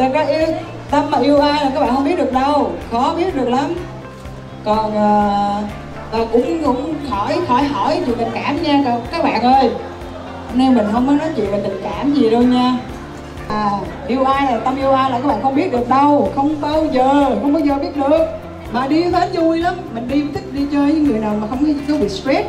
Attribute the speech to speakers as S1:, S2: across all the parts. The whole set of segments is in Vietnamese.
S1: đừng có yêu tâm mà yêu ai là các bạn không biết được đâu. Khó biết được lắm. Còn ờ, và cũng cũng khỏi khỏi hỏi chuyện tình cảm nha các- bạn ơi. Hôm nay mình không có nói chuyện về tình cảm gì đâu nha. À yêu ai là tâm yêu ai là các bạn không biết được đâu. Không bao giờ không bao giờ biết được. Mà đi thấy vui lắm. Mình đi thích đi chơi với người nào mà không có, có bị stress.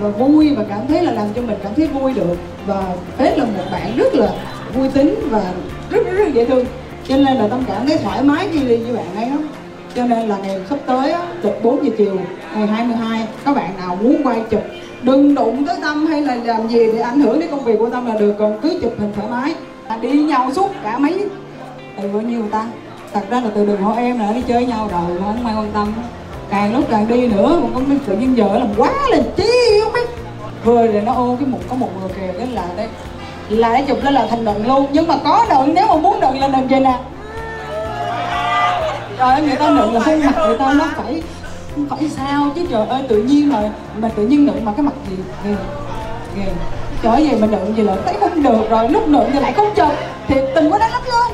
S1: Và vui và cảm thấy là làm cho mình cảm thấy vui được. Và hết là một bạn rất là vui tính và rất rất, rất dễ thương cho nên là tâm cảm thấy thoải mái khi đi với bạn ấy lắm. Cho nên là ngày sắp tới á, chụp 4 giờ chiều ngày 22 các bạn nào muốn quay chụp đừng đụng tới tâm hay là làm gì để ảnh hưởng đến công việc của tâm là được còn cứ chụp hình thoải mái. À, đi nhau suốt cả mấy từ bao nhiêu người ta? Thật ra là từ đường hộ em là đi chơi với nhau rồi mà không ai quan tâm. Càng lúc càng đi nữa mà con tự nhiên vợ làm quá lên chi không biết. Vừa rồi nó ô cái một có một người kìa cái là đấy. Là để chụp lên là thành đựng luôn nhưng mà có đựng nếu mà muốn đựng là đựng gì nè. Trời ơi, người ta nựng là khuôn mặt người ta nó phải phải sao? Chứ trời ơi, tự nhiên mà mà tự nhiên nựng mà cái mặt gì ghê ghê. Trời ơi gì mà nựng gì là thấy không được rồi, lúc nựng thì lại không chụp. Thiệt tình quá đáng lắm luôn.